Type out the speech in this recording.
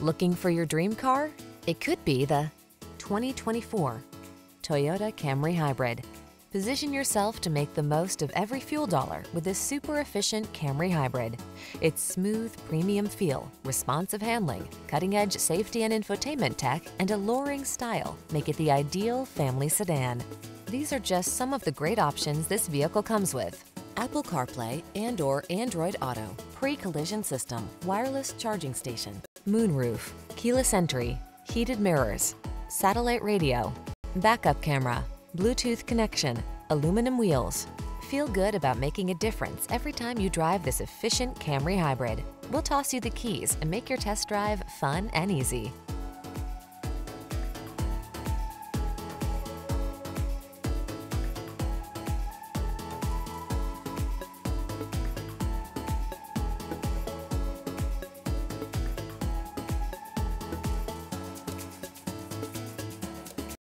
Looking for your dream car? It could be the 2024 Toyota Camry Hybrid. Position yourself to make the most of every fuel dollar with this super efficient Camry Hybrid. Its smooth, premium feel, responsive handling, cutting-edge safety and infotainment tech, and alluring style make it the ideal family sedan. These are just some of the great options this vehicle comes with. Apple CarPlay and or Android Auto, pre-collision system, wireless charging station, moonroof, keyless entry, heated mirrors, satellite radio, backup camera, Bluetooth connection, aluminum wheels. Feel good about making a difference every time you drive this efficient Camry Hybrid. We'll toss you the keys and make your test drive fun and easy.